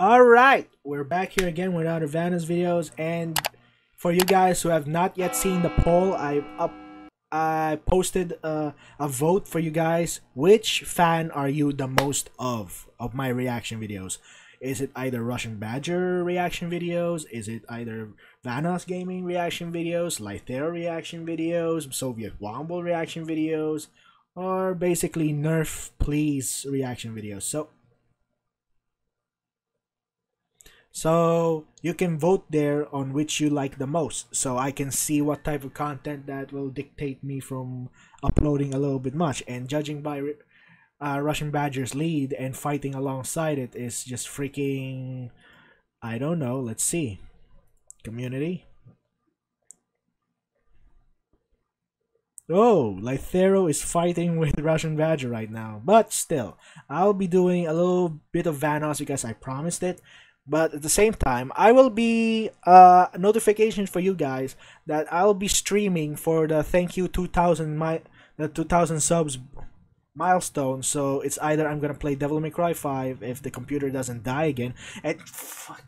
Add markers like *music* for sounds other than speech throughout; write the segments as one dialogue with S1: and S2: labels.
S1: Alright, we're back here again with other Vanoss videos and for you guys who have not yet seen the poll, I up I posted uh, a vote for you guys. Which fan are you the most of of my reaction videos? Is it either Russian Badger reaction videos? Is it either Vanoss Gaming reaction videos, Lythero reaction videos, Soviet Womble reaction videos, or basically Nerf Please reaction videos? So So you can vote there on which you like the most. So I can see what type of content that will dictate me from uploading a little bit much. And judging by uh, Russian Badger's lead and fighting alongside it is just freaking. I don't know. Let's see. Community. Oh, Lythero is fighting with *laughs* Russian Badger right now. But still, I'll be doing a little bit of Vanoss because I promised it. But at the same time, I will be uh, notification for you guys that I'll be streaming for the thank you 2000 my the 2000 subs milestone. So it's either I'm gonna play Devil May Cry 5 if the computer doesn't die again, and fuck.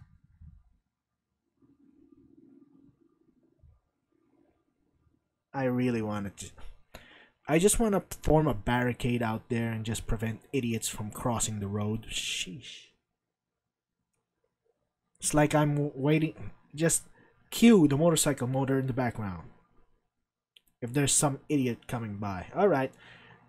S1: I really wanted to. I just want to form a barricade out there and just prevent idiots from crossing the road. Sheesh. It's like I'm waiting. Just cue the motorcycle motor in the background. If there's some idiot coming by. Alright.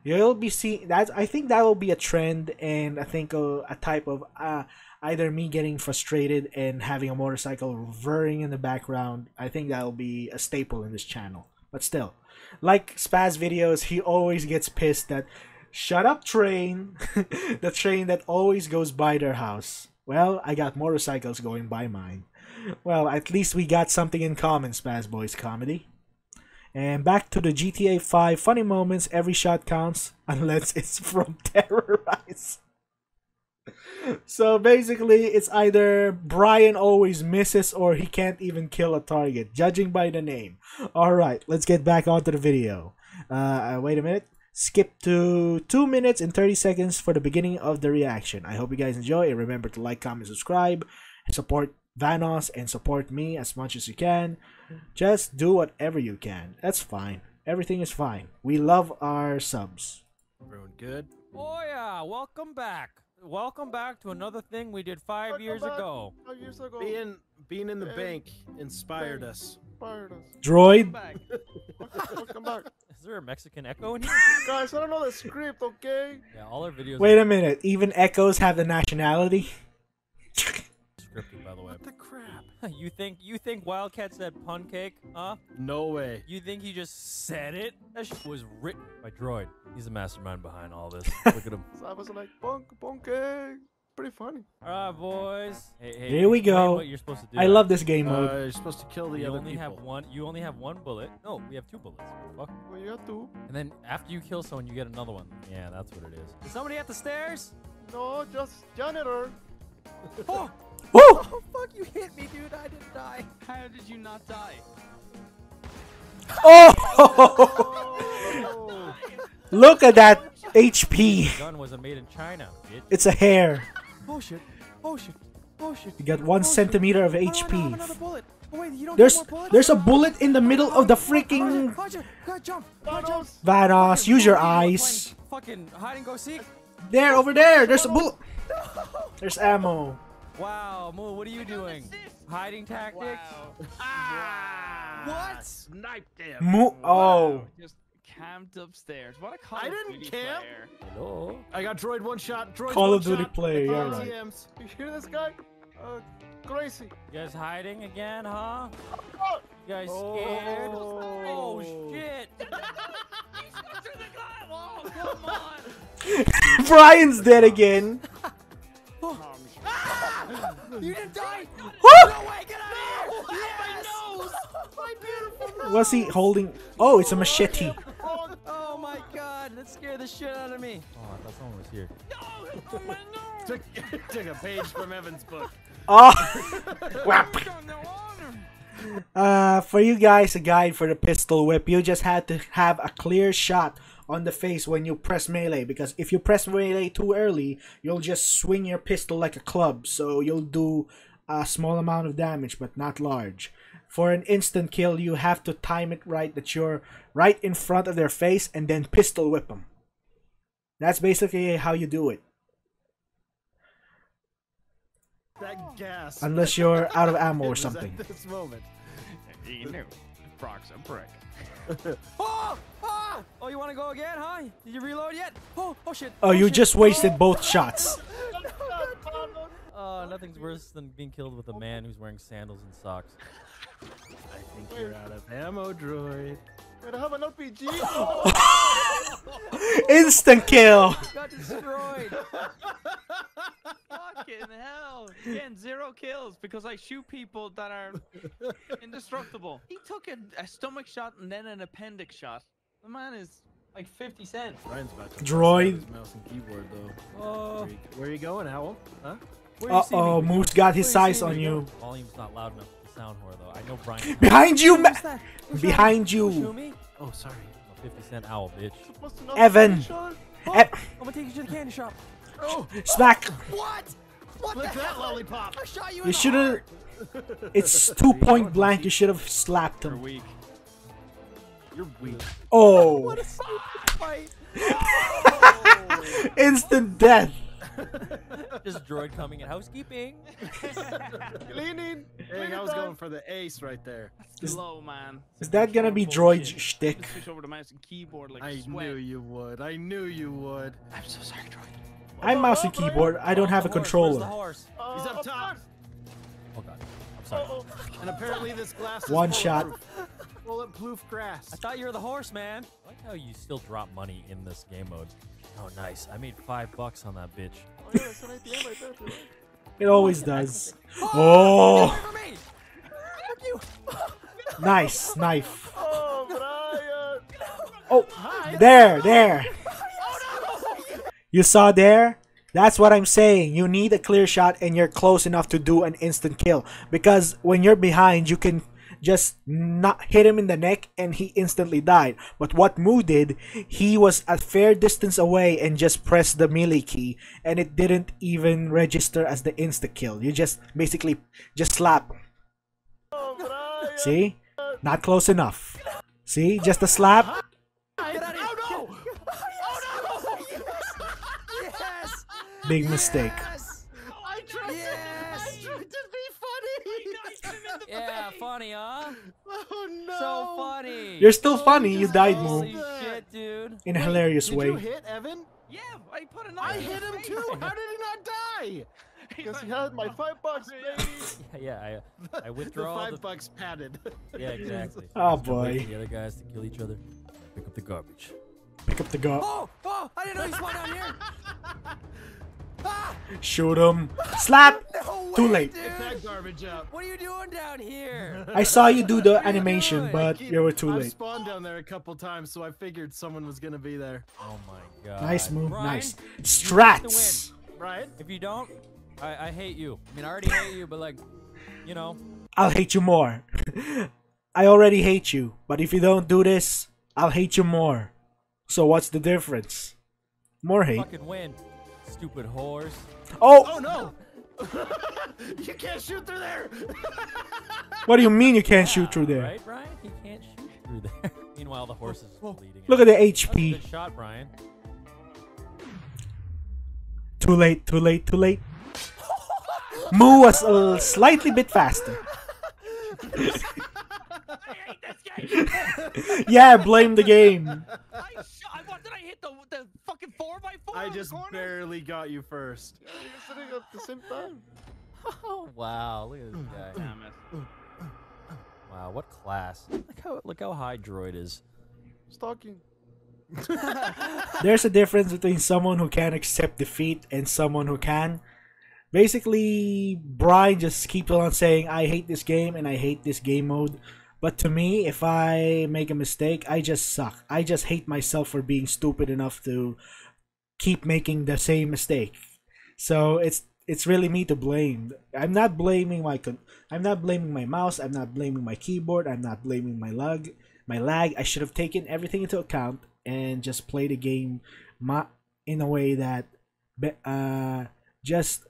S1: You'll be seeing that. I think that will be a trend and I think a, a type of uh, either me getting frustrated and having a motorcycle whirring in the background. I think that'll be a staple in this channel. But still, like Spaz videos, he always gets pissed that shut up train, *laughs* the train that always goes by their house. Well, I got motorcycles going by mine. Well, at least we got something in common, Spaz Boys Comedy. And back to the GTA 5 funny moments, every shot counts *laughs* unless it's from *laughs* Terroriser. so basically, it's either Brian always misses or he can't even kill a target, judging by the name. Alright, let's get back onto the video. Uh, wait a minute. Skip to 2 minutes and 30 seconds for the beginning of the reaction. I hope you guys enjoy and remember to like, comment, subscribe, and support Vanoss and support me as much as you can. Just do whatever you can. That's fine. Everything is fine. We love our subs.
S2: Everyone good?
S3: Oh yeah, welcome back. Welcome back to another thing we did five
S4: Welcome
S3: years
S4: back.
S3: ago.
S4: Five years ago.
S2: Being being in the
S4: Hey.
S2: bank inspired us.
S4: Fired us.
S1: Droid,
S3: back. *laughs*
S4: Welcome, welcome back.
S3: Is there a Mexican echo in here? *laughs*
S4: Guys, I don't know the script, okay?
S3: Yeah, all our videos
S1: wait a minute. Even Echoes have the nationality?
S3: scripted, by the way.
S2: What the crap? *laughs*
S3: you think you think Wildcat said pun cake? Huh?
S2: No way.
S3: You think he just said it? That shit was written by Droid. He's the mastermind behind all this. Look at him.
S4: So I was like, punk, punk, eh. Pretty funny.
S3: All right, boys. Hey, hey.
S1: Here we go.
S3: What you're supposed to do.
S1: I love this game
S2: Uh,
S1: mode.
S2: you're supposed to kill the
S3: You
S2: other
S3: only
S2: people.
S3: have one. You only have one bullet. No, we have two bullets. What fuck?
S4: Well, you have to.
S3: And then after you kill someone, you get another one. Yeah, that's what it is. Is somebody at the stairs?
S4: No, just janitor. *laughs*
S3: Oh,
S1: Woo!
S3: oh fuck! You hit me, dude. I didn't die.
S5: How did you not die? *laughs*
S1: Oh!
S4: Oh. *laughs*
S1: Look at that HP.
S3: Gun wasn't made in China, bitch.
S1: It's a hair.
S3: Oh shit! Oh shit! Oh shit!
S1: You got one
S3: Oh, shit.
S1: centimeter of
S3: Oh, no,
S1: HP.
S3: another bullet. Oh, wait,
S1: There's
S3: get more bullets?
S1: there's a bullet in the middle of the freaking
S3: Roger, Roger! Roger.
S1: Vanoss. Use your eyes.
S3: Fucking hide and go seek.
S1: There, over there. There's a bullet. *laughs* There's ammo.
S3: Wow, Moo, what are you doing? Hiding tactics? *laughs*
S5: Ah!
S3: What?
S2: Sniped him.
S1: Mo- oh.
S5: Just camped upstairs. What a Call
S2: I
S5: of
S2: didn't
S5: Duty
S2: camp.
S5: player.
S3: Hello?
S2: I got droid one shot. Droid
S1: Call
S2: one
S1: of Duty
S2: shot.
S1: player, yeah,
S2: Five
S1: right.
S2: TMs.
S4: You hear this guy? Uh, crazy.
S3: You guys hiding again, huh?
S4: Oh,
S3: You guys scared?
S4: Oh.
S3: Oh, shit!
S5: Oh, come on!
S1: Brian's dead again. *laughs*
S3: You didn't die! *laughs*
S1: Woo!
S3: No way, get out of here! *laughs* Yes!
S4: my beautiful
S1: What's he holding? Oh, it's a machete.
S3: That scared the shit out of me. Oh, I thought someone was here. *laughs*
S2: Took, took a page from Evan's book. *laughs*
S1: Oh. *laughs* Whap. Uh, for you guys, a guide for the pistol whip. You just had to have a clear shot on the face when you press melee because if you press melee too early, you'll just swing your pistol like a club. So you'll do a small amount of damage but not large. For an instant kill, you have to time it right that you're right in front of their face and then pistol whip them. That's basically how you do it.
S2: That gas.
S1: Unless you're out of ammo or *laughs*
S2: was at
S1: something.
S2: This moment.
S5: You knew. Brock's a prick. *laughs*
S3: Oh! Oh! Oh, you want to go again, huh? Did you reload yet? Oh, oh shit.
S1: Oh, you oh,
S3: shit.
S1: just wasted both *laughs* shots.
S3: Oh, nothing's worse than being killed with a man who's wearing sandals and socks.
S2: I think you're out of ammo, droid.
S4: Wait, I have an RPG. *laughs*
S1: Instant kill.
S3: Got destroyed.
S5: Fucking hell. Again, zero kills because I shoot people that are indestructible. He took a, a stomach shot and then an appendix shot. The man is like 50 cent.
S2: Ryan's about to
S1: Droid.
S2: bust out his mouse and keyboard though.
S3: Oh.
S2: Where you, where you going, Owl? Huh?
S1: Uh oh,
S3: me?
S1: Moose got his
S3: Where you
S1: sights on you.
S3: Volume's not loud enough for the sound whore, though. I know Brian. *laughs*
S1: Behind you, ma-
S3: Who's that? Who's
S1: Behind you.
S3: Don't shoot me.
S2: Oh, sorry.
S3: I'm a 50 cent owl, bitch.
S4: Supposed
S1: Evan.
S3: Oh. I'm gonna take you to the candy shop.
S2: Oh,
S1: Smack.
S3: What? What
S2: look at that lollipop.
S3: I shot you.
S1: You should have. It's *laughs* two point blank. You should have slapped him.
S5: You're
S1: him.
S5: weak.
S2: You're weak.
S1: Oh,
S3: fight. *laughs* Oh.
S1: instant death. *laughs*
S3: Just droid coming in. Housekeeping.
S4: Leaning.
S2: Dang, I was going for the ace right there.
S5: Slow, man.
S1: Is that gonna be
S5: Bullshit.
S1: droid's shtick?
S5: Just switch over to mouse and keyboard like
S2: I
S5: sweat.
S2: knew you would. I knew you would.
S5: I'm so sorry, droid.
S1: I'm oh, mouse and oh, oh, keyboard. I don't have a
S3: The horse,
S1: controller.
S3: horse.
S2: He's up top.
S3: Oh god. I'm sorry.
S4: Uh-oh.
S2: And apparently this glass
S1: One shot.
S2: bulletproof. Bulletproof grass.
S3: I thought you were the horse, man. I like how you still drop money in this game mode. Oh, nice. I made five bucks on that bitch.
S4: Oh, yeah, that's an ATM right there.
S1: It always does. Oh,
S3: Get away from me! Fuck you! *laughs*
S1: nice knife.
S4: Oh, Brian.
S1: Oh, there, there. *laughs* You saw there? That's what I'm saying. You need a clear shot and you're close enough to do an instant kill. Because when you're behind, you can just not hit him in the neck and he instantly died. But what Moo did, he was a fair distance away and just pressed the melee key and it didn't even register as the insta kill. You just basically just slap.
S4: Oh,
S1: See? Not close enough. See? Just a slap.
S3: Get out of here! Oh no! No! Yes!
S1: Big mistake.
S2: Funny,
S3: huh? *laughs*
S2: Oh no.
S3: So funny.
S1: You're still funny. You died,
S3: Holy
S1: Moo.
S3: shit, dude.
S1: In a hilarious
S2: Did
S1: way.
S2: you hit Evan?
S5: Yeah, I put a
S2: I
S5: knife in
S2: hit
S5: his
S2: him too. How did he not die? *laughs*
S4: Because he had my *laughs* five bucks, baby.
S3: Yeah, I, I
S2: The five
S3: the.
S2: bucks padded.
S3: Yeah, exactly.
S1: Oh,
S3: Just jump right
S1: boy.
S3: The other guys to kill each other. Pick up the garbage.
S1: Pick up the gun.
S3: Oh! Oh! I didn't know you spawned down here! Ah!
S1: Shoot him. Slap.
S3: No
S1: Too
S3: way,
S1: late.
S3: Dude.
S2: Get that garbage up.
S3: What are you doing down here?
S1: I saw you do the
S3: you
S1: animation,
S3: doing?
S1: but you were too
S2: I've
S1: late.
S2: spawned down there a couple times, so I figured someone was gonna be there.
S3: Oh my god.
S1: Nice move.
S3: Brian,
S1: Nice.
S3: you have to
S1: Strats.
S2: Right?
S3: If you don't, I, I hate you. I mean, I already hate you, but like, you know,
S1: I'll hate you more. *laughs* I already hate you, but if you don't do this, I'll hate you more. So what's the difference? More hate.
S3: fucking win. Stupid whores.
S1: Oh,
S2: Oh no! *laughs* you can't shoot through there! *laughs*
S1: what do you mean you can't shoot through there?
S3: Right, Brian? He can't shoot through there. *laughs* Meanwhile, the horse is bleeding.
S1: Look at the
S3: That's a
S1: HP.
S3: good shot, Brian.
S1: Too late, too late, too late. Moo was a slightly bit faster.
S5: I hate this game.
S1: Yeah, blame the game.
S5: I did I hit the the fucking four by four?
S2: I just barely got you first.
S4: Yeah, you're sitting at the same time. *laughs*
S3: Oh wow! Look at this guy.
S5: Damn it.
S3: Wow, what class? Look how look how high Droid is.
S4: Stalking. *laughs*
S1: There's a difference between someone who can't accept defeat and someone who can. Basically, Brian just keeps on saying, I hate this game and I hate this game mode. But to me, if I make a mistake, I just suck. I just hate myself for being stupid enough to keep making the same mistake. So it's it's really me to blame. I'm not blaming my I'm not blaming my mouse. I'm not blaming my keyboard. I'm not blaming my lag. My lag. I should have taken everything into account and just play the game ma- in a way that uh, just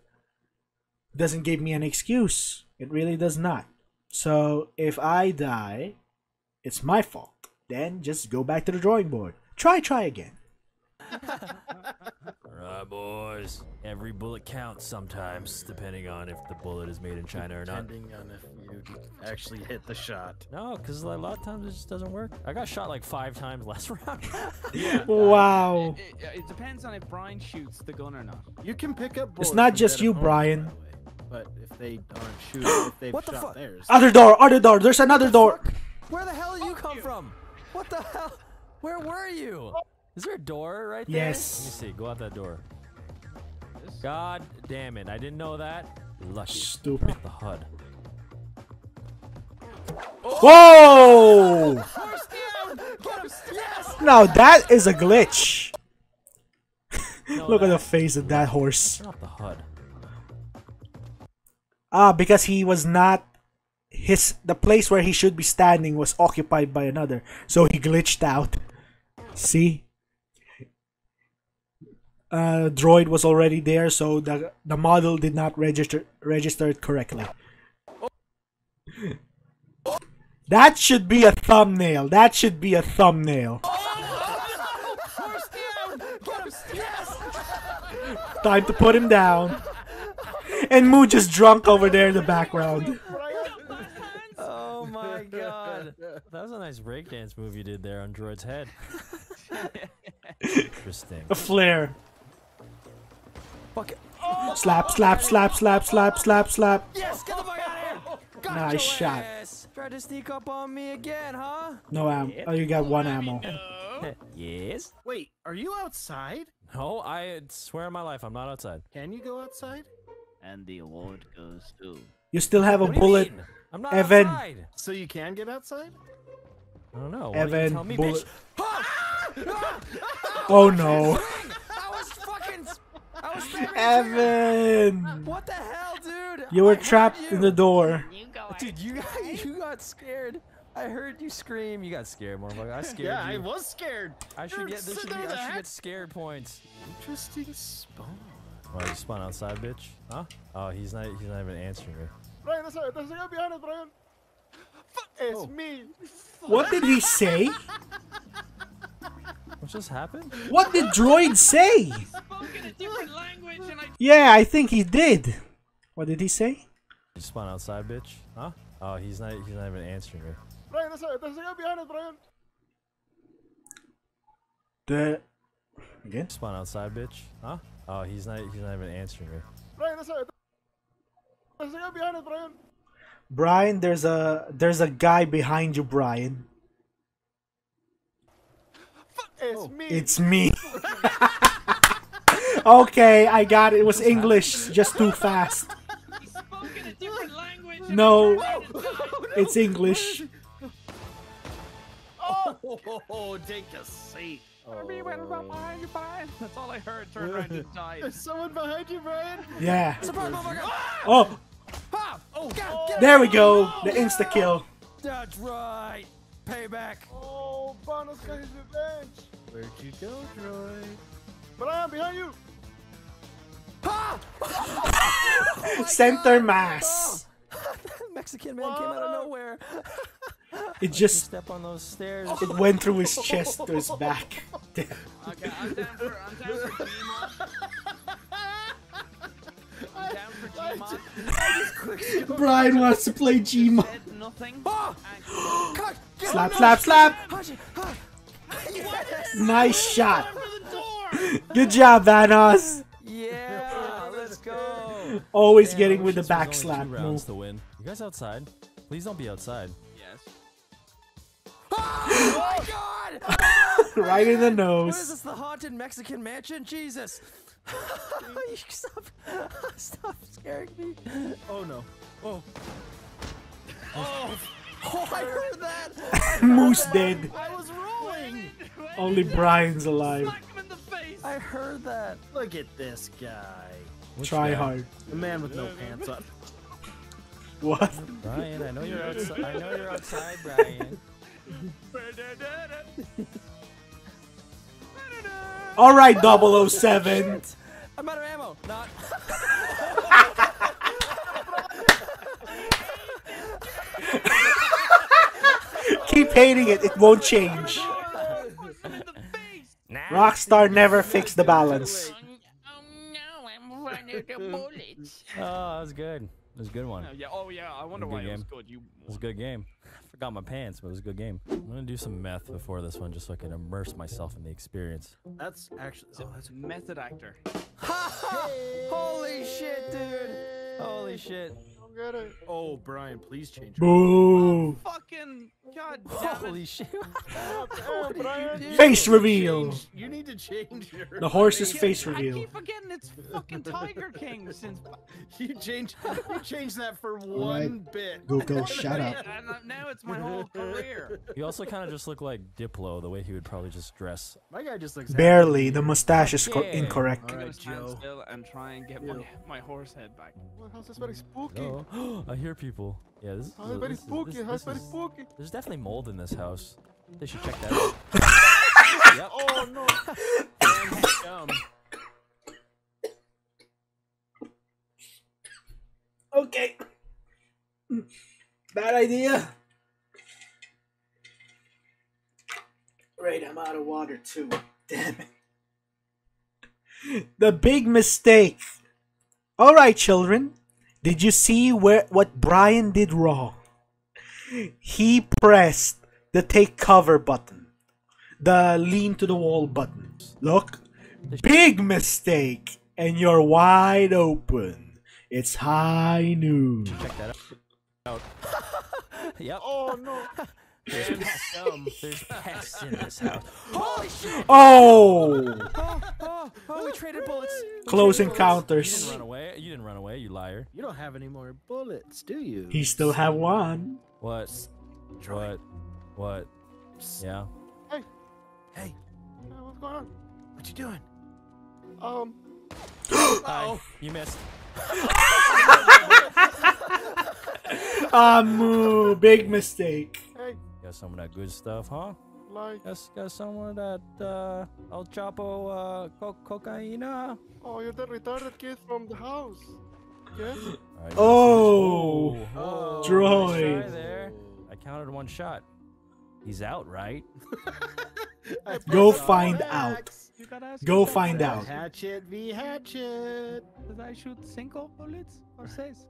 S1: doesn't give me an excuse. It really does not. So if I die, it's my fault. Then just go back to the drawing board. Try, try again. *laughs*
S3: Alright, boys. Every bullet counts sometimes, depending on if the bullet is made in China or not.
S2: Depending on if you actually hit the shot.
S3: No, because a lot of times it just doesn't work. I got shot like five times last *laughs* round.
S1: Wow.
S5: It, it, it depends on if Brian shoots the gun or not.
S2: You can pick up bullets
S1: It's not just you,
S2: opponents,
S1: Brian.
S2: By the way. But if they aren't *gasps* shooting, if they've
S3: What the
S2: shot
S3: fuck?
S2: theirs.
S1: Other door, other door. There's another door.
S3: Where the hell did you come from? What the hell? Where were you? Oh. Is there a door right there?
S1: Yes.
S3: Let me see. Go out that door. God damn it. I didn't know that. Lucky.
S1: Stupid.
S3: The HUD. Oh!
S1: Whoa! Now that is a glitch.
S3: No, *laughs*
S1: Look at the face of that horse.
S3: Turn off the HUD.
S1: Ah, because he was not his the place where he should be standing was occupied by another, so he glitched out. See? Uh, droid was already there, so the the model did not register register it correctly. That should be a thumbnail. That should be a thumbnail. Time to put him down. And Moo just drunk over there in the background.
S3: Oh my god. That was a nice breakdance move you did there on Droid's head. Interesting.
S1: A flare.
S3: Fuck it.
S1: Slap, slap, slap, slap, slap, slap, slap.
S3: Yes, get the fuck out of here! Got
S1: Nice
S3: your
S1: shot.
S3: ass. Tried to sneak up on me again, huh?
S1: No ammo. Oh, you got one ammo. *laughs*
S3: yes.
S2: Wait, are you outside?
S3: No, I swear on my life, I'm not outside.
S2: Can you go outside?
S5: And the award goes to.
S1: You still have a
S3: What
S1: bullet.
S3: I'm not
S1: Evan.
S3: outside.
S2: So you can get outside?
S3: I don't know. Why
S1: Evan,
S3: don't tell me,
S1: bullet-
S3: bitch? *laughs*
S1: Oh no.
S3: I was fucking. I was spamming the trigger.
S1: Evan!
S3: What the hell, dude?
S1: You were
S3: I
S1: trapped
S3: you.
S1: in the door.
S3: Dude, you got, you got scared. I heard you scream. You got scared, motherfucker. I *laughs* scared
S2: yeah,
S3: you.
S2: I was scared.
S3: I should
S2: You're
S3: get. There should be. I should
S2: with
S3: get scared points.
S2: Interesting spawn.
S3: Why you spawn outside, bitch? Huh? Oh, he's not. He's not even answering me.
S4: Brian, there's a, there's a guy behind us, Brian. It's oh. me.
S1: What did he say? *laughs*
S3: What just happened?
S1: What did Droid say?
S5: Spoken a different language, and I.
S1: Yeah, I think he did. What did he say?
S3: You spawn outside, bitch? Huh? Oh, he's not. He's not even answering me.
S4: Brian, there's a, there's a guy behind us, Brian.
S1: The again?
S3: Spawn outside, bitch? Huh? Oh, he's not. He's not even answering me.
S4: Brian, there's a, there's a guy behind us, Brian.
S1: Brian, there's a there's a guy behind you, Brian.
S4: It's oh. me.
S1: It's me. *laughs* okay, I got it. It was English, just too fast.
S5: Spoken a different language. and
S1: No,
S5: I tried to die. *laughs*
S1: it's English.
S2: Oh. *laughs* oh, take a seat.
S5: Army went right behind you, Brian. That's all I heard. Turned around and *laughs* died.
S4: There's someone behind you, Brian.
S1: Yeah.
S3: Surprise, motherfucker!
S1: Oh,
S3: Ah! Oh, God, get
S1: there we go. The insta kill.
S3: That's right. Payback.
S4: Oh, Bonos got his revenge.
S2: Where'd you go, droid?
S4: Brian, behind you. *laughs*
S1: Center mass. *laughs*
S3: Mexican man came out of nowhere.
S1: It just
S3: Step on those stairs.
S1: it went through his chest to his back. *laughs* *laughs*
S5: Okay, I'm down for I'm down for Gmod. I'm down for Gmod. *laughs*
S1: Brian wants to play Gmod.
S5: Nothing.
S3: Ah!
S5: And-
S3: Cut!
S1: Slap,
S3: him,
S1: slap, slap.
S3: Hachi. Yes!
S1: Nice shot.
S5: For the door.
S1: Good job, Vanoss.
S3: Yeah, let's go.
S1: Always
S3: Damn,
S1: getting with the
S3: this
S1: back slap move.
S3: to win. You guys outside? Please don't be outside.
S5: Yes.
S3: Oh my *laughs* god! *laughs*
S1: Oh right in the nose.
S3: What is
S1: nose.
S3: this? The haunted Mexican mansion? Jesus! *laughs* you stop! Stop scaring me!
S2: Oh no.
S3: Oh! Oh! Oh! I heard that!
S1: Moose dead.
S2: I was rolling.
S1: Only Brian's alive.
S5: Smack him in the face.
S3: I heard that.
S2: Look at this guy.
S1: Try
S3: guy?
S1: hard.
S2: The man with no pants on.
S1: What?
S3: Brian, I know you're outside. I know you're outside, Brian.
S1: All right, 007.
S3: I'm out of ammo. Not.
S1: Keep hating it. It won't change.
S5: in the face.
S1: Rockstar never fixed the balance.
S5: Oh no, I'm running the bullets.
S3: Oh, that was good. It was a good one.
S5: Oh, yeah. Oh yeah. I wonder
S3: Good
S5: why it was
S3: game.
S5: good. You.
S3: It was a good game. *laughs* I forgot my pants, but it was a good game. I'm gonna do some meth before this one, just so I can immerse myself in the experience.
S2: That's actually. Oh, that's
S5: Method actor.
S3: Holy shit, dude! Holy shit!
S4: Don't get it.
S2: Oh, Brian, please change.
S1: Boo.
S5: Fucking god
S3: Holy
S5: it.
S3: shit!
S4: Damn, Brian.
S1: Face reveal.
S2: Change- You need to change your.
S1: The horse's
S5: Yeah,
S1: face
S5: I
S1: reveal.
S5: keep forgetting it's fucking Tiger King since. *laughs*
S2: You change. You changed that for one bit.
S1: Google, *laughs* shut up.
S5: And uh, now it's my whole career. *laughs*
S3: You also kind of just look like Diplo, the way he would probably just dress.
S2: My guy just looks.
S1: Barely. The mustache is co-
S3: Okay.
S1: incorrect.
S5: I'm gonna
S2: Alright,
S5: stand
S2: Joe.
S5: still and try and get my, my horse head back.
S4: My house is very spooky. *gasps*
S3: I hear people. Yeah, this is
S4: House very spooky.
S3: this-
S4: House
S3: this
S4: very
S3: is-
S4: spooky.
S3: There's definitely mold in this house. They should check that *laughs* out. yep.
S2: Oh no. Damn. *laughs*
S1: Okay. Bad idea. Right, I'm out of water too. Damn it. The big mistake. All right, children. Did you see where what Brian did wrong? He pressed the take cover button. The lean to the wall button. Look. Big mistake. And you're wide open. It's high noon.
S3: Check that out. *laughs* yep.
S4: Oh no.
S3: There's *laughs* pests. Um, there's pests in this house. Holy shit!
S1: Oh!
S3: Oh, oh, oh, we traded bullets. We
S1: Close
S3: traded
S1: encounters.
S3: You didn't run away. You didn't run away. You liar.
S2: You don't have any more bullets, do you?
S1: He still have one.
S3: What? What? What? Yeah.
S2: Hey,
S4: Hey, what's going on?
S2: what you doing?
S4: Um, *gasps*
S3: Hi. You missed. *laughs*
S1: Ah, moo. Big mistake.
S4: hey,
S3: Got some of that good stuff, huh?
S4: Like,
S3: Got, got some of that uh, El Chapo uh, co- cocaina.
S4: oh, you're the retarded kid from the house. Yes? *gasps*
S3: All right,
S1: Oh,
S3: whoa, whoa,
S1: droid.
S3: try there. I counted one shot. He's out, right? *laughs*
S1: Go find
S2: X.
S1: out.
S5: You gotta ask
S1: Go find out.
S2: Hatchet v hatchet.
S5: Did I shoot cinco bullets or seis?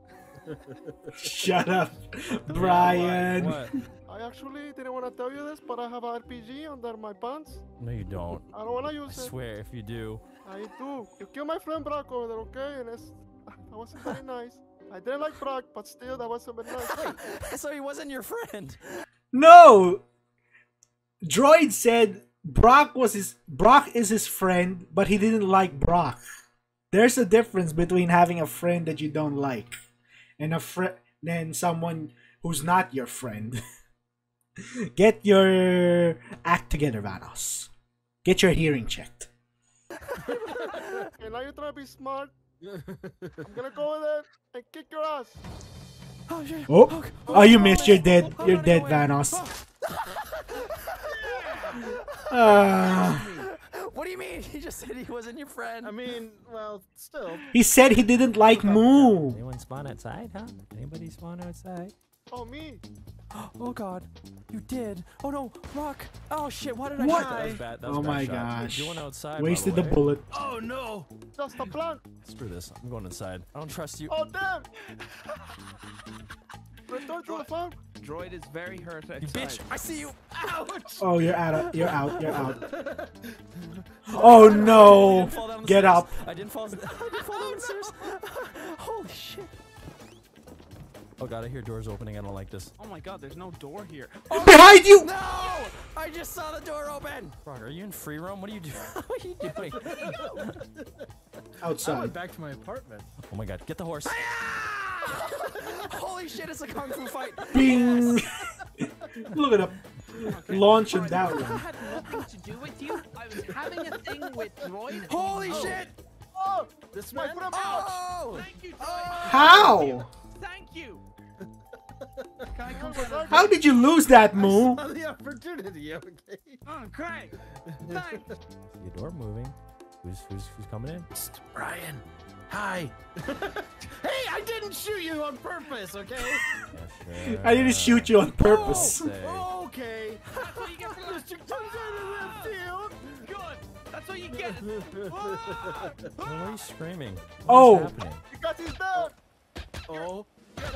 S1: Shut up, *laughs* Brian.
S3: What?
S4: I actually didn't want to tell you this, but I have an RPG under my pants.
S3: No, you don't.
S4: I don't want to
S3: I
S4: use it.
S3: I swear, if you do.
S4: I do. You killed my friend Brock over there, okay? And it's, *laughs* that wasn't very nice. I didn't like Brock, but still, that wasn't very nice.
S3: so he wasn't your friend.
S1: No. Droid said Brock was his Brock is his friend, but he didn't like Brock. There's a difference between having a friend that you don't like and a friend then someone who's not your friend. *laughs* Get your act together, Vanoss. Get your hearing checked. *laughs*
S4: and now you're trying to be smart. I'm gonna go over there and kick your ass.
S3: Oh shit.
S1: Oh, oh, you missed. You're dead.
S3: I'm
S1: You're
S3: running
S1: dead,
S3: away.
S1: Vanoss. Ah.
S3: What do you mean? *laughs* He just said he wasn't your friend.
S2: I mean, well, still.
S1: he said he didn't like Moo.
S3: Anyone spawn outside, huh? Anybody spawn outside?
S4: Oh, me. *gasps*
S3: Oh god, you did. Oh no, rock. Oh shit, why did I
S1: What?
S3: shoot that? was bad. That was
S1: Oh
S3: bad
S1: my
S3: shot.
S1: gosh.
S3: You went outside.
S1: Wasted the
S3: way.
S1: bullet.
S2: Oh no.
S4: Just a plant.
S3: Screw this. I'm going inside. I don't trust you.
S4: Oh, damn. *laughs* Return to the farm.
S5: Droid is very hurt outside.
S3: bitch! I see you.
S2: Ouch.
S1: Oh, you're out. You're out. You're out. *laughs* Oh no!
S3: didn't fall down the
S1: Get up.
S3: I didn't fall. I didn't fall down the stairs. *laughs* *laughs* Holy shit! Oh god, I hear doors opening. I don't like this.
S5: Oh my god, there's no door here.
S1: Behind you!
S3: No! I just saw the door open. Rock, are you in free roam? What are you doing? what are you doing? Outside.
S2: I
S1: Outside.
S2: went back to my apartment.
S3: Oh my god, get the horse. Holy shit, it's a kung fu fight. *laughs*
S1: Bing! Look at up. Launch him that
S5: It
S1: one.
S5: had nothing to do with you. I was having a thing with Droid.
S3: Holy
S5: Oh,
S3: shit!
S4: Oh,
S2: This
S4: my
S2: man.
S4: foot up.
S3: Oh!
S5: Thank you, Droid. Oh.
S1: How?
S5: Thank you. Guy comes out
S1: How did you lose that, Moo?
S2: On the opportunity, okay?
S5: Oh, Craig! *laughs* Thanks!
S3: The door moving. Who's who's who's coming in?
S2: Psst, Brian. Hi. *laughs* hey, I didn't shoot you on purpose, okay?
S3: Sure.
S1: I didn't shoot you on oh, purpose.
S3: Say.
S2: Oh, okay.
S5: That's what you get for
S2: Mr. comes out of left field.
S5: Good! That's what you get!
S3: Why are you screaming?
S1: Oh.
S3: What's happening?
S4: Because he's dead.
S2: Oh.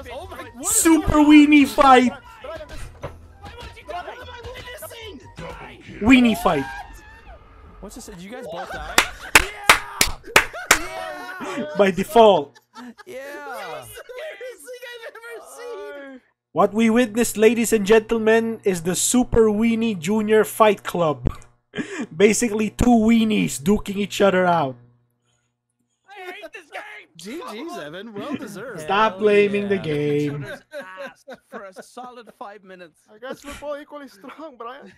S2: Oh my!
S5: bitch.
S1: Super weenie fight.
S4: Brian, this,
S5: Why won't you go? What am I witnessing?
S1: Weenie fight.
S3: What's this? Did you guys both die? *laughs*
S1: By default.
S3: Yeah.
S2: Scariest thing I've ever seen.
S1: What we witnessed, ladies and gentlemen, is the Super Weenie Junior Fight Club. *laughs* Basically, two weenies duking each other out.
S5: I hate this game! *laughs*
S2: GG's, Evan. Well deserved.
S1: Stop blaming the
S3: yeah.
S5: Each
S1: game.
S5: for a solid five minutes.
S4: I guess we're both equally strong, Brian.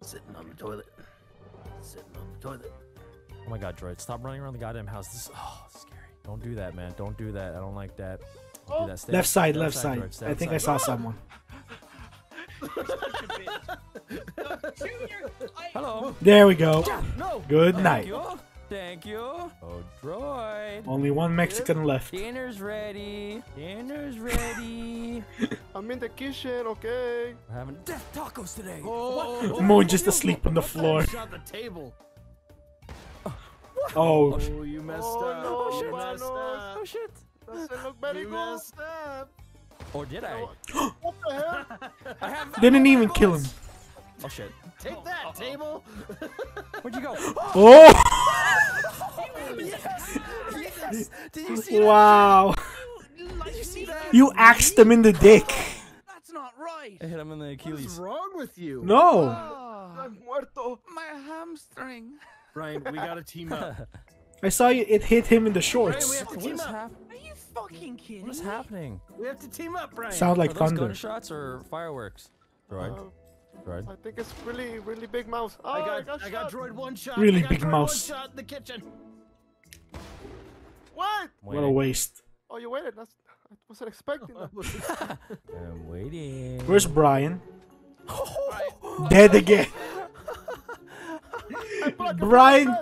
S2: Sitting on the toilet. Sitting on the toilet.
S3: Oh my god, Droid, stop running around the goddamn house. This is oh scary. Don't do that, man. Don't do that. I don't like that. Don't do that. Stay
S1: Left
S3: out-
S1: side, left
S3: outside,
S1: side.
S3: Droid.
S1: I think I saw someone.
S5: Such a bitch. The Junior, I,
S3: Hello.
S1: There we go.
S2: No.
S1: Good
S3: Thank
S1: night.
S3: you. Thank you. Oh, Droid.
S1: Only one Mexican left.
S3: Dinner's ready. Dinner's ready.
S4: I'm in the kitchen, okay?
S3: We're having death tacos today.
S2: Oh.
S1: Mo just asleep on the floor.
S2: Shot the table.
S1: Oh,
S2: Oh, oh you messed
S4: Oh,
S2: up.
S4: no,
S2: you
S4: shit.
S2: messed
S4: Manos.
S3: Oh
S2: up.
S3: shit.
S4: Doesn't *sighs* look very
S2: You
S4: good.
S2: messed up.
S3: Or did I? *gasps*
S4: What the hell?
S3: I have.
S1: didn't even kill him.
S3: Oh shit.
S2: Take that, table. *laughs*
S3: Where'd you go? *gasps*
S1: Oh,
S3: yes. Did you see that?
S1: wow.
S5: Did you see that?
S1: You axed him in the dick.
S5: That's not right.
S3: I hit him in the Achilles.
S2: What is wrong with you?
S1: No. Ah.
S5: Oh,
S4: I'm muerto.
S5: my hamstring.
S2: Brian, we gotta team up. *laughs*
S1: I saw you. It hit him in the
S2: Brian,
S1: shorts.
S2: we have to
S3: What
S2: team up.
S5: Are you fucking kidding
S3: what is happening?
S2: We have to team up, Brian.
S1: Sound like
S3: Are those
S1: thunder.
S3: gunshots or fireworks? Droid.
S4: Uh,
S3: Droid.
S4: I think it's really, really big mouse. Oh,
S2: I got, I got
S4: shot.
S2: droid one shot.
S1: Really
S2: I got
S1: big
S2: droid
S1: mouse.
S2: One shot in the kitchen.
S4: What?
S1: What a waste.
S4: Oh, you waited. That's, I wasn't expecting that. *laughs* *laughs*
S3: I'm waiting.
S1: Where's Brian? Dead again.
S4: Hey, Brock, you're
S1: Brian.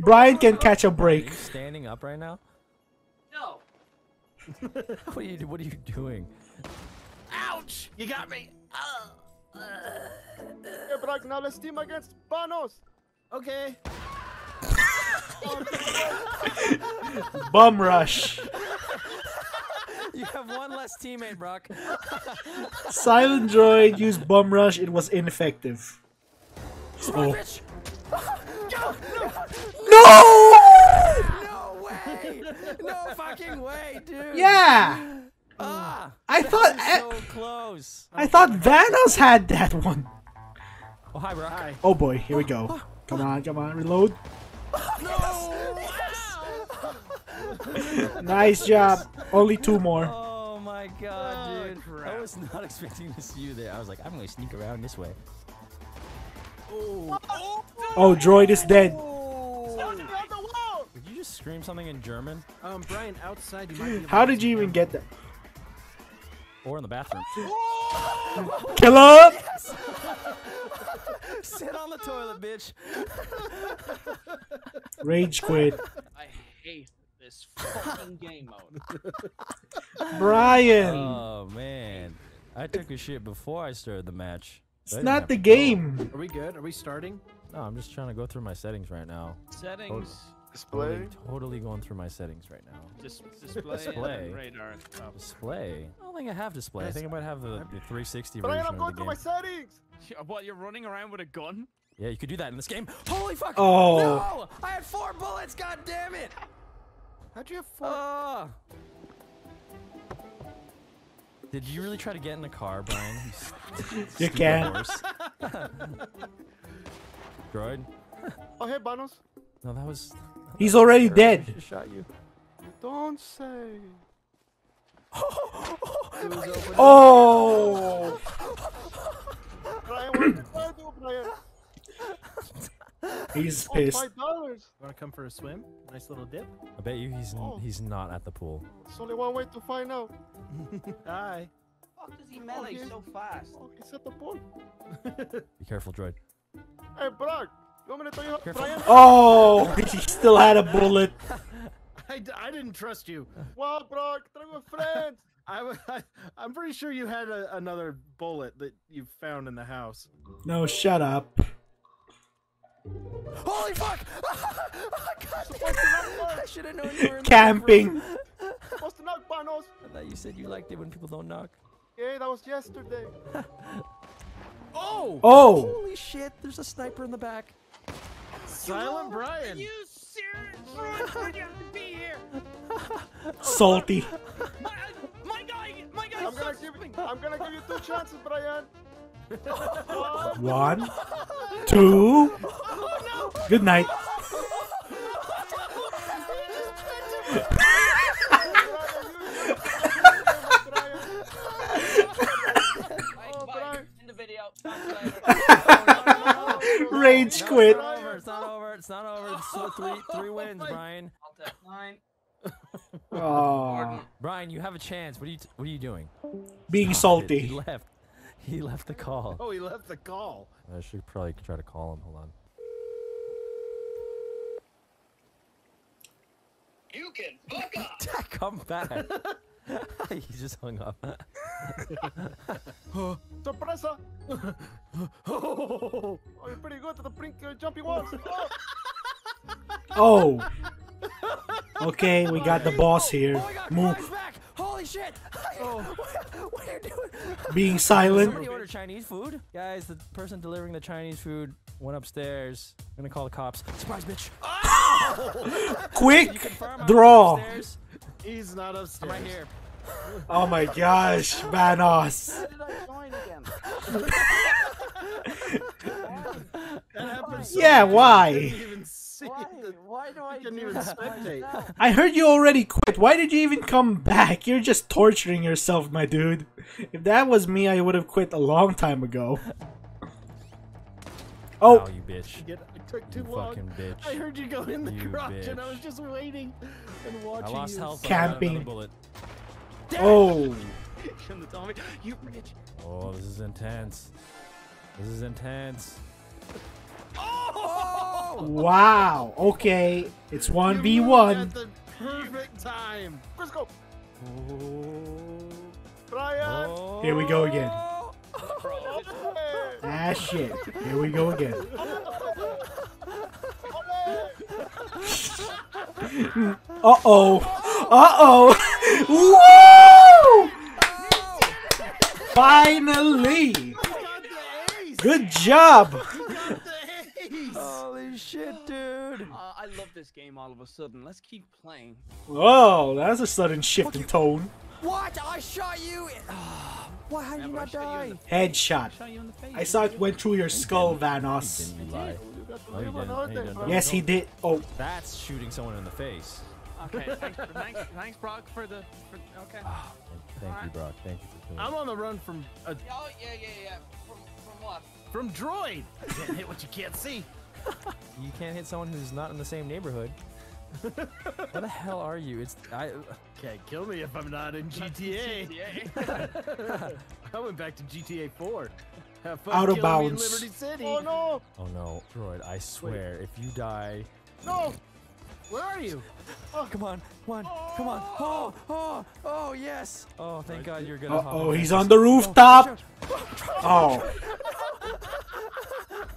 S1: Brian can catch a
S3: Are
S1: break.
S3: you standing up right now?
S5: No. *laughs*
S3: What are you What are you doing?
S2: Ouch! You got me.
S4: Hey, Brock, now let's team against Vanoss.
S2: Okay. *laughs*
S1: Bum rush.
S3: You have one less teammate, Brock. *laughs*
S1: Silent droid used bum rush. It was ineffective. Oh.
S3: Bitch!
S1: No!
S3: No way! No fucking way, dude!
S1: Yeah.
S3: Ah!
S1: I thought I,
S3: So close.
S1: I thought Vanoss had that one.
S3: Oh hi, Brock.
S2: Hi.
S1: Oh boy, here we go. Come on, come on, reload. No! Yes! *laughs* Nice job. Only two more.
S3: Oh my god,
S2: Oh,
S3: dude. I was not *laughs* expecting to see you there. I was like, I'm gonna sneak around this way.
S2: Oh.
S1: Oh, droid is dead.
S3: Did you just scream something in German?
S2: Um, Brian, outside. You might be
S1: How did you even get that?
S3: Or in the bathroom? *laughs*
S1: Killer! *laughs*
S3: Sit on the toilet, bitch. *laughs*
S1: Rage quit.
S5: I hate this fucking game mode.
S1: Brian.
S3: Oh man. I took a shit before I started the match.
S1: It's
S3: I didn't
S1: the
S3: to go.
S1: game.
S2: Are we good? Are we starting?
S3: No, I'm just trying to go through my settings right now.
S5: Settings,
S4: Display.
S3: Totally, totally going through my settings right now.
S5: dis- display,
S3: Display.
S5: radar. Oh.
S3: Display. I don't think I have display. I think I might have the, the 360
S4: Brian,
S3: version
S4: I'm going
S3: of the
S4: through
S3: game.
S4: my settings.
S5: Yeah, What, you're running around with a gun?
S3: Yeah, you could do that in this game. Holy fuck!
S1: Oh.
S3: No! I had four bullets. God damn it!
S4: How'd you have four?
S3: Ah. Did you really try to get in the car, Brian? You
S1: You can.
S3: horse. *laughs* Droid?
S4: oh, hey, Vanoss.
S3: No, that was.
S1: He's already
S3: Sure, I
S1: dead.
S3: should've Shot you.
S4: Don't say. *laughs*
S1: Oh!
S4: Brian, what did I do, Brian?
S1: He's *laughs*
S4: Oh,
S1: pissed.
S4: five dollars.
S2: Want to come for a swim? Nice little dip.
S3: I bet you he's
S4: oh.
S3: he's not at the pool.
S4: It's only one way to find out. *laughs*
S2: Hi.
S5: fuck does he melee
S4: he's-
S5: so fast?
S4: Oh, he set the pool. *laughs*
S3: Be careful, droid.
S4: Hey, Brock. You want me to tell you,
S3: Careful.
S4: Brian?
S1: Oh, he still had a bullet.
S2: I, d- I didn't trust you.
S4: Wow, Brock, traigo friends.
S2: I, w- I, am pretty sure you had a, another bullet that you found in the house.
S1: No, shut up.
S3: Holy fuck! *laughs* Oh, I should have known you were in
S1: Camping.
S4: Supposed *laughs* to knock, Panos.
S3: I thought you said you liked it when people don't knock.
S4: Yeah, that was yesterday. *laughs*
S2: Oh!
S1: oh!
S3: Oh, Holy shit! There's a sniper in the back.
S2: Silent
S5: Are
S2: Brian!
S5: you serious? You have to be here?
S1: salty.
S5: My, my guy, my guy
S4: I'm gonna give. I'm gonna give you two chances, Brian. One.
S1: Two. Good night.
S5: Bye, bye.
S4: Brian.
S5: In the video. Talk later.
S1: Rage quit.
S3: It's not over. It's not over. It's not over. It's still three three wins, Brian.
S5: I'll take nine.
S1: Oh,
S3: Brian, you have a chance. What are you t- What are you doing?
S1: being
S3: He
S1: salty.
S3: left. He left the call.
S2: Oh, he left the call.
S3: I should probably try to call him. Hold on.
S6: You can fuck up. *laughs*
S3: Come back. *laughs* he just hung up. *laughs*
S4: Sorpresa.
S2: Oh,
S4: you're pretty good at the brink uh, jumping walls. Oh.
S1: Oh. Okay, we got the boss here.
S3: Oh my god,
S1: Move. Being silent.
S3: Somebody order Chinese food? Guys, the person delivering the Chinese food went upstairs. I'm gonna call the cops. Surprise, bitch! *laughs*
S1: Quick draw.
S2: he's not upstairs.
S3: I'm right here.
S1: Oh my gosh, Vanoss.
S5: How did I join again?
S2: That happened so
S1: Yeah, why?
S2: I didn't even see
S5: Why? Why do I
S2: I didn't
S5: do
S2: even spectate.
S1: I heard you already quit. Why did you even come back? You're just torturing yourself, my dude. If that was me, I would have quit a long time ago. *laughs*
S3: Oh,
S1: Oh,
S3: you bitch.
S2: Get- It took too
S3: You
S2: long.
S3: fucking bitch.
S2: I heard you go in the
S3: You
S2: garage and I was just waiting and watching
S3: I lost
S2: you.
S3: health. but I got
S1: Camping.
S3: Bullet.
S1: oh.
S5: Shouldn't have told me. You bitch.
S3: Oh, this is intense. This is intense. Oh! *laughs*
S1: Wow. Okay. It's 1v1.
S2: At the perfect time.
S4: Let's go. Oh. Brian.
S3: Oh.
S1: Here we go again.
S4: Hey.
S1: Ah, shit. Here we go again. Uh oh. Uh oh. Woo! Finally.
S2: You got the ace.
S1: Good job.
S2: You got the ace.
S3: Holy shit, dude.
S5: Uh, I love this game all of a sudden. Let's keep playing.
S1: Whoa, that's a sudden shift in tone.
S3: What? I shot you. *sighs* Why? How did you not
S5: shot you
S3: die?
S1: Headshot.
S5: Shot you in the face.
S1: I saw it went through your skull, Vanoss.
S3: Didn't you lie?
S4: You got to
S3: No, you
S4: live
S3: didn't.
S4: another
S3: No, you
S4: day,
S3: didn't.
S4: bro.
S1: Yes, he did. Oh,
S3: That's shooting someone in the face.
S5: Okay, thanks, thanks, thanks, Brock, for the. For, okay.
S3: Ah, thank, thank you, Brock. Thank you for doing
S2: I'm on the run from a,
S5: Oh yeah, yeah, yeah. From from what?
S2: from droid. *laughs* Can't hit what you can't see.
S3: You can't hit someone who's not in the same neighborhood. *laughs* Where the hell are you? It's I.
S2: Can't kill me if I'm not in GTA.
S5: Yeah.
S2: I went back to GTA 4. Have fun
S1: Out of
S2: killing me in
S1: bounds.
S2: Liberty City.
S4: Oh no.
S3: Oh no, droid! I swear, if you die,
S2: No. Where are you?
S3: Oh, come on, come on, come on! Oh, oh, oh, yes! Oh, thank God you're gonna.
S1: uh oh, he's on the rooftop. Oh,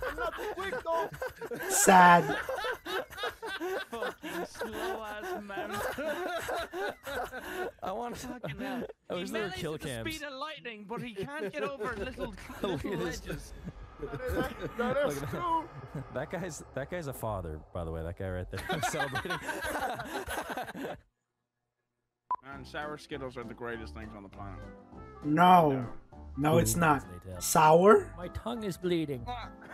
S4: I'm *laughs* *laughs* not quick though.
S1: sad.
S5: Fucking slow ass man. *laughs*
S3: I want to.
S5: Fucking hell. *laughs*
S3: I
S5: he
S3: wish there were kill
S5: at the speed of lightning, but he can't get over *laughs* little,
S3: Look
S5: little ledges.
S4: That is, that is
S3: Look that. That guy's that guy's a father, by the way. That guy right there I'm celebrating.
S5: Man, sour Skittles are the greatest things on the planet.
S1: No, no, it's not. Sour?
S3: My tongue is bleeding.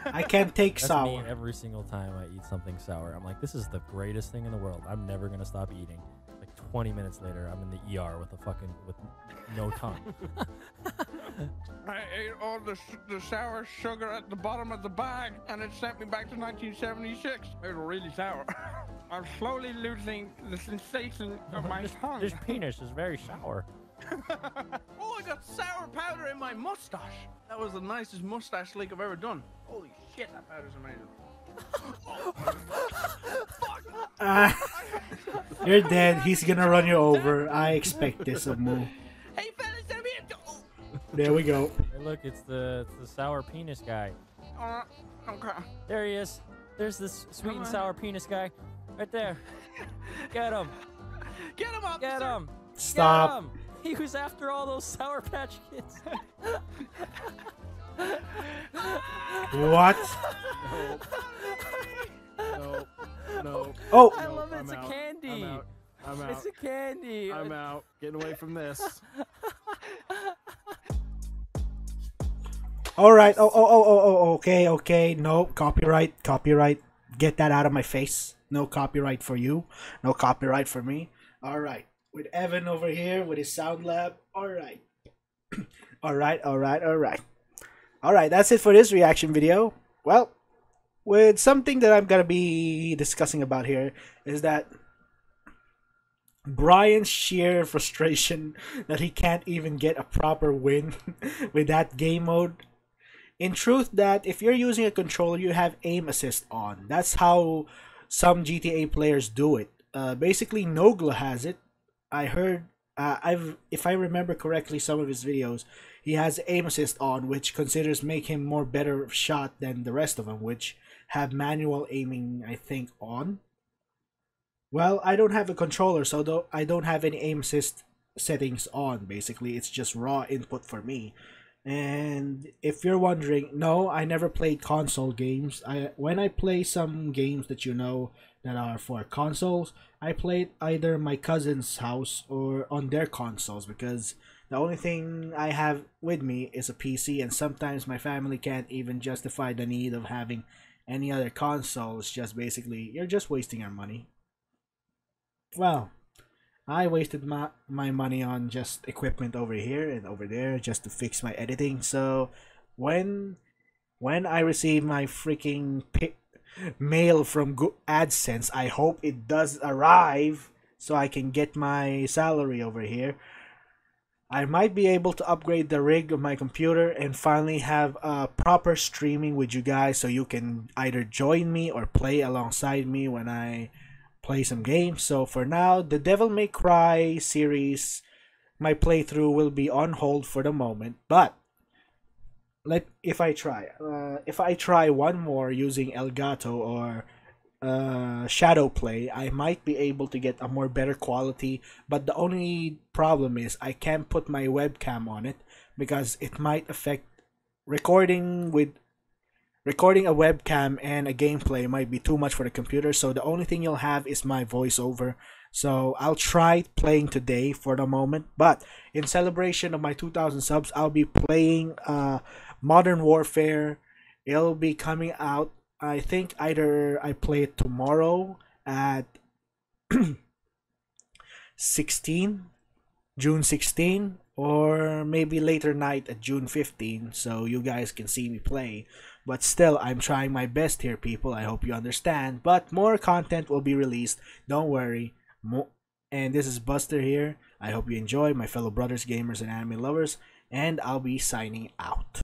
S1: I can't take
S3: That's me
S1: sour.
S3: every single time I eat something sour. I'm like, this is the greatest thing in the world. I'm never gonna stop eating. Like 20 minutes later, I'm in the ER with a fucking with no *laughs* tongue.
S5: I ate all the, the sour sugar at the bottom of the bag, and it sent me back to 1976. It was really sour. *laughs* I'm slowly losing the sensation of *laughs* my tongue.
S3: this penis is very sour.
S5: I got sour powder in my mustache. That was the nicest mustache lick I've ever done. Holy shit, that powder's amazing.
S1: Ah, *laughs* you're dead. He's gonna run you over. I expect this of Moo.
S5: Hey, fellas, I'm here. Oh,
S1: There we go.
S3: Hey, look, it's the it's the sour penis guy.
S5: uh, okay.
S3: There he is. There's this sweet and sour penis guy, right there. Get him!
S5: Get him up.
S3: Get him!
S1: Stop.
S3: Get him! He was after all those sour patch kids.
S1: What?
S2: No. No.
S1: Oh,
S3: I love it.
S2: I'm
S3: It's a
S2: out.
S3: candy.
S2: I'm out. I'm out.
S3: It's a candy.
S2: I'm out. Getting away from this. *laughs*
S1: all right. Oh, oh, oh, oh, oh. Okay, okay. No copyright. Copyright. Get that out of my face. No copyright for you. No copyright for me. All right. With Evan over here with his sound lab. All right. *clears throat* all right. All right. All right. All right. That's it for this reaction video. Well, with something that I'm gonna be discussing about here is that Brian's sheer *laughs* frustration that he can't even get a proper win *laughs* with that game mode. In truth, that if you're using a controller, you have aim assist on. That's how some GTA players do it. Uh, basically, Nogla has it. I heard, uh, I've if I remember correctly, some of his videos, he has aim assist on, which considers make him more better shot than the rest of them, which have manual aiming, I think, on. Well, I don't have a controller, so though I don't have any aim assist settings on. Basically, it's just raw input for me. And if you're wondering, no, I never played console games. I when I play some games that you know that are for consoles, I played either my cousin's house or on their consoles because the only thing I have with me is a PC, and sometimes my family can't even justify the need of having any other consoles. Just basically, you're just wasting our money. Well, I wasted my my money on just equipment over here and over there just to fix my editing. So when when I receive my freaking mail from AdSense, I hope it does arrive so I can get my salary over here. I might be able to upgrade the rig of my computer and finally have uh, proper streaming with you guys so you can either join me or play alongside me when I play some games. So for now, the Devil May Cry series, my playthrough will be on hold for the moment. But let if I try, uh, if I try one more using Elgato or uh, Shadow Play, I might be able to get a more better quality. But the only problem is I can't put my webcam on it because it might affect recording with recording a webcam and a gameplay might be too much for the computer so the only thing you'll have is my voiceover so i'll try playing today for the moment but in celebration of my 2000 subs i'll be playing uh modern warfare it'll be coming out i think either i play it tomorrow at *clears throat* 16 june 16 or maybe later night at june 15 so you guys can see me play but still, I'm trying my best here, people. I hope you understand. But more content will be released. Don't worry. Mo- and this is Buster here. I hope you enjoy, my fellow brothers, gamers, and anime lovers. And I'll be signing out.